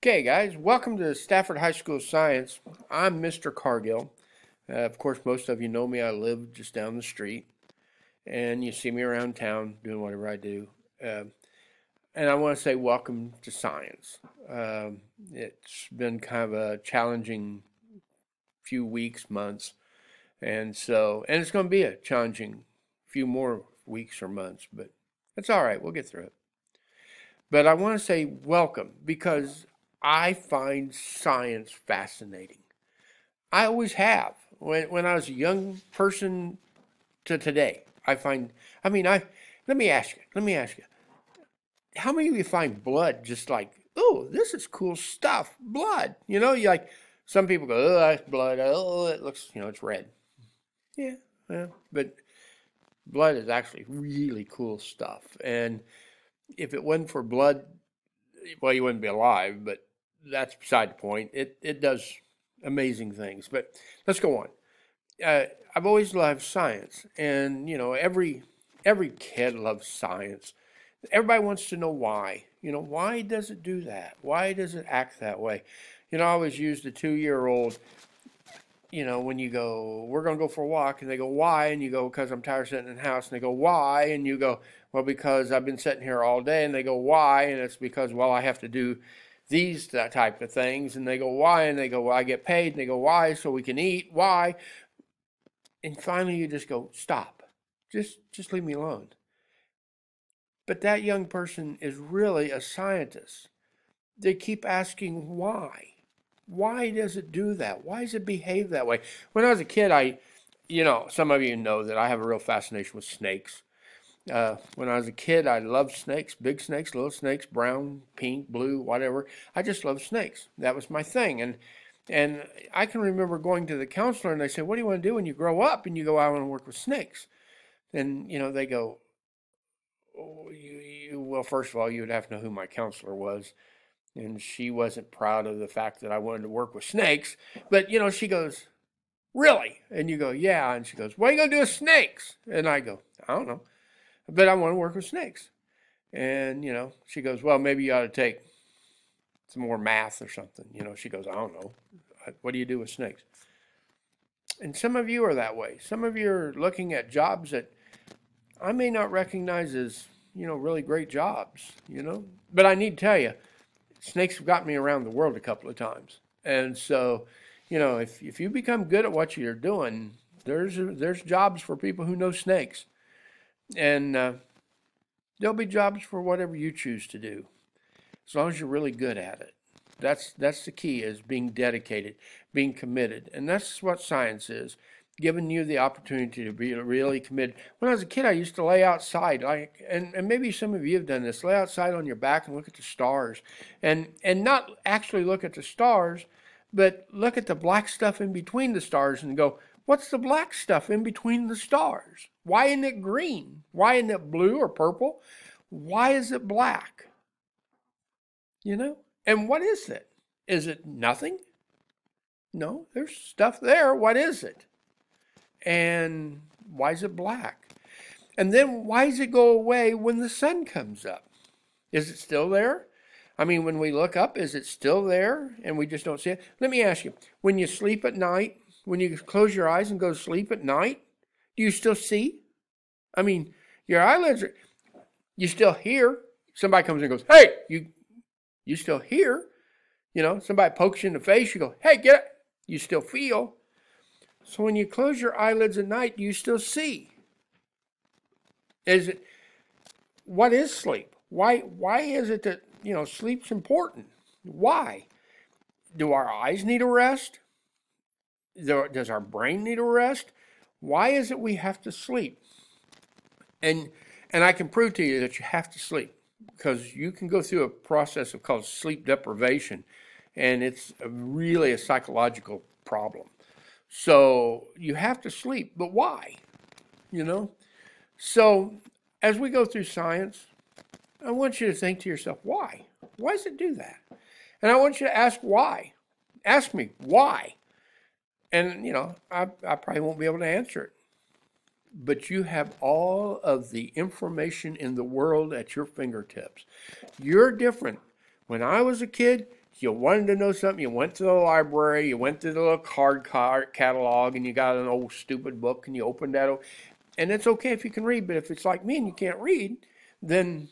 Okay, guys, welcome to Stafford High School Science. I'm Mr. Cargill. Uh, of course, most of you know me. I live just down the street, and you see me around town doing whatever I do. Uh, and I want to say welcome to science. Um, it's been kind of a challenging few weeks, months, and so, and it's going to be a challenging few more weeks or months, but that's all right. We'll get through it. But I want to say welcome because I find science fascinating. I always have. When when I was a young person to today, I find I mean I let me ask you, let me ask you. How many of you find blood just like, oh, this is cool stuff, blood? You know, you like some people go, oh, that's blood. Oh, it looks, you know, it's red. Yeah, yeah, but blood is actually really cool stuff. And if it wasn't for blood, well, you wouldn't be alive, but that's beside the point. It it does amazing things. But let's go on. Uh, I've always loved science, and you know every every kid loves science. Everybody wants to know why. You know why does it do that? Why does it act that way? You know, I always use the two-year-old. You know, when you go, we're to go for a walk, and they go, why? And you go, because I'm tired of sitting in the house. And they go, why? And you go, well, because I've been sitting here all day. And they go, why? And it's because, well, I have to do these type of things. And they go, why? And they go, well, I get paid. And they go, why? So we can eat. Why? And finally you just go, stop. Just, just leave me alone. But that young person is really a scientist. They keep asking why. Why does it do that? Why does it behave that way? When I was a kid, I, you know, some of you know that I have a real fascination with snakes. Uh, when I was a kid, I loved snakes, big snakes, little snakes, brown, pink, blue, whatever. I just loved snakes. That was my thing. And and I can remember going to the counselor and they said, "What do you want to do when you grow up?" And you go, "I want to work with snakes." And you know, they go, oh, you, you, "Well, first of all, you would have to know who my counselor was." And she wasn't proud of the fact that I wanted to work with snakes. But you know, she goes, "Really?" And you go, "Yeah." And she goes, "What are you gonna do with snakes?" And I go, "I don't know." But I want to work with snakes. And, you know, she goes, well, maybe you ought to take some more math or something. You know, she goes, I don't know. What do you do with snakes? And some of you are that way. Some of you are looking at jobs that I may not recognize as, you know, really great jobs, you know. But I need to tell you, snakes have got me around the world a couple of times. And so, you know, if, if you become good at what you're doing, there's, there's jobs for people who know snakes and uh, there'll be jobs for whatever you choose to do, as long as you're really good at it. That's that's the key is being dedicated, being committed, and that's what science is. Giving you the opportunity to be really committed. When I was a kid, I used to lay outside, like, and, and maybe some of you have done this. Lay outside on your back and look at the stars, and and not actually look at the stars, but look at the black stuff in between the stars and go, What's the black stuff in between the stars? Why isn't it green? Why isn't it blue or purple? Why is it black? You know? And what is it? Is it nothing? No, there's stuff there. What is it? And why is it black? And then why does it go away when the sun comes up? Is it still there? I mean, when we look up, is it still there and we just don't see it? Let me ask you when you sleep at night, when you close your eyes and go to sleep at night? Do you still see? I mean, your eyelids are, you still hear. Somebody comes and goes, hey, you, you still hear. You know, somebody pokes you in the face, you go, hey, get it. You still feel. So when you close your eyelids at night, you still see? Is it, what is sleep? Why, why is it that, you know, sleep's important? Why? Do our eyes need a rest? does our brain need a rest? Why is it we have to sleep? And and I can prove to you that you have to sleep because you can go through a process of called sleep deprivation, and it's a really a psychological problem. So you have to sleep, but why? You know. So as we go through science, I want you to think to yourself, why? Why does it do that? And I want you to ask why. Ask me why. And, you know, I, I probably won't be able to answer it. But you have all of the information in the world at your fingertips. You're different. When I was a kid, you wanted to know something, you went to the library, you went to the little card catalog, and you got an old stupid book, and you opened that. And it's okay if you can read, but if it's like me and you can't read, then,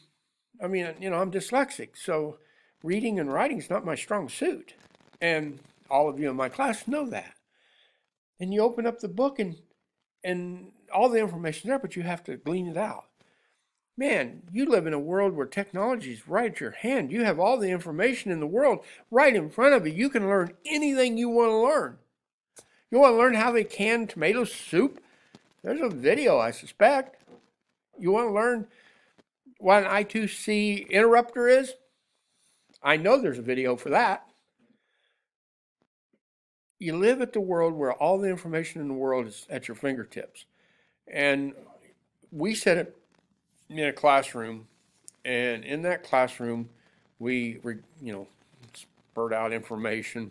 I mean, you know, I'm dyslexic, so reading and writing is not my strong suit. And all of you in my class know that. And you open up the book and and all the information there, but you have to glean it out. Man, you live in a world where technology is right at your hand. You have all the information in the world right in front of you. You can learn anything you want to learn. You want to learn how they can tomato soup? There's a video, I suspect. You want to learn what an I2C interrupter is? I know there's a video for that. You live at the world where all the information in the world is at your fingertips. And we set it in a classroom, and in that classroom, we, you know, spurt out information,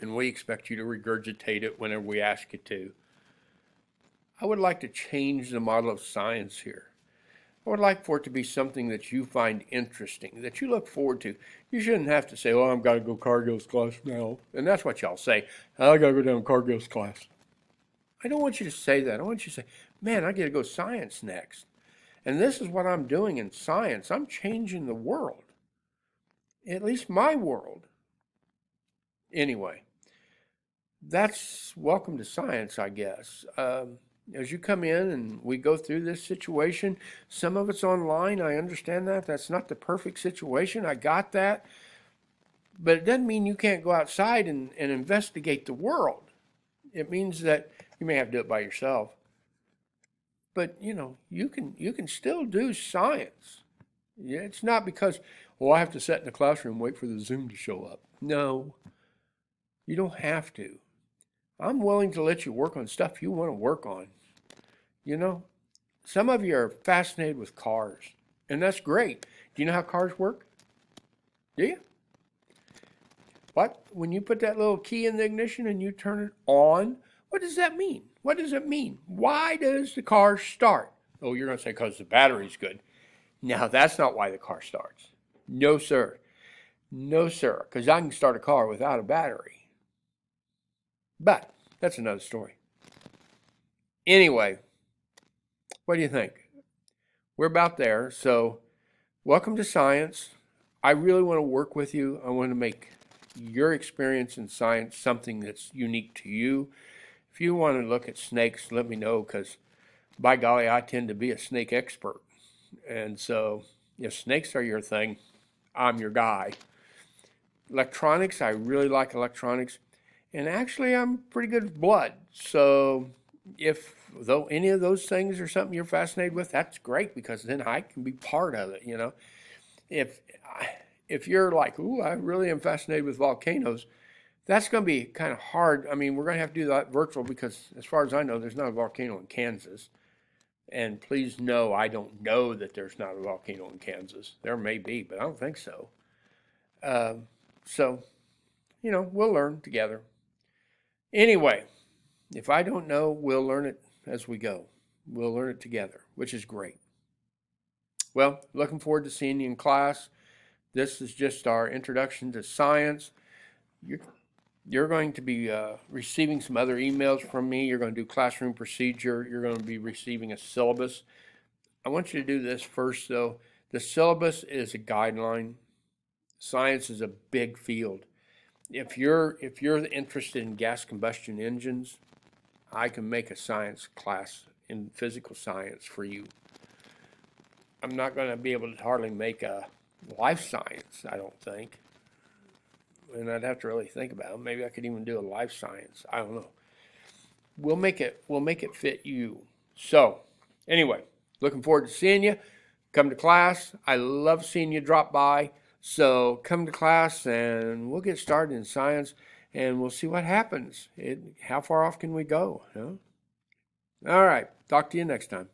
and we expect you to regurgitate it whenever we ask you to. I would like to change the model of science here. I would like for it to be something that you find interesting, that you look forward to. You shouldn't have to say, oh, I've got to go Cargill's class now. And that's what y'all say. I got to go down Cargill's class. I don't want you to say that. I want you to say, man, I get to go science next. And this is what I'm doing in science. I'm changing the world, at least my world. Anyway, that's welcome to science, I guess. Um, as you come in and we go through this situation, some of it's online. I understand that. That's not the perfect situation. I got that. But it doesn't mean you can't go outside and, and investigate the world. It means that you may have to do it by yourself. But you know you can you can still do science. It's not because well i have to sit in the classroom wait for the zoom to show up. No. You don't have to. I'm willing to let you work on stuff you want to work on. You know some of you are fascinated with cars and that's great. Do you know how cars work? Do you? What when you put that little key in the ignition and you turn it on what does that mean what does it mean? Why does the car start? Oh, you're going to say because the battery's good. Now, that's not why the car starts. No, sir. No, sir, because I can start a car without a battery. But that's another story. Anyway, what do you think? We're about there. So, welcome to science. I really want to work with you. I want to make your experience in science something that's unique to you if you want to look at snakes, let me know because by golly, I tend to be a snake expert. And so if snakes are your thing, I'm your guy. Electronics, I really like electronics. And actually, I'm pretty good with blood. So if though any of those things are something you're fascinated with, that's great because then I can be part of it, you know. If if you're like, ooh, I really am fascinated with volcanoes, that's going to be kind of hard. I mean, we're going to have to do that virtual because, as far as I know, there's not a volcano in Kansas. And please know, I don't know that there's not a volcano in Kansas. There may be, but I don't think so. Um, so, you know, we'll learn together. Anyway, if I don't know, we'll learn it as we go. We'll learn it together, which is great. Well, looking forward to seeing you in class. This is just our introduction to science. You're you're going to be uh, receiving some other emails from me. You're going to do classroom procedure. You're going to be receiving a syllabus. I want you to do this first, though. The syllabus is a guideline. Science is a big field. If you're if you're interested in gas combustion engines, I can make a science class in physical science for you. I'm not going to be able to hardly make a life science, I don't think and I'd have to really think about it. Maybe I could even do a life science. I don't know. We'll make it. We'll make it fit you. So, anyway, looking forward to seeing you. Come to class. I love seeing you drop by. So come to class and we'll get started in science and we'll see what happens. It, how far off can we go? Huh? All right. Talk to you next time.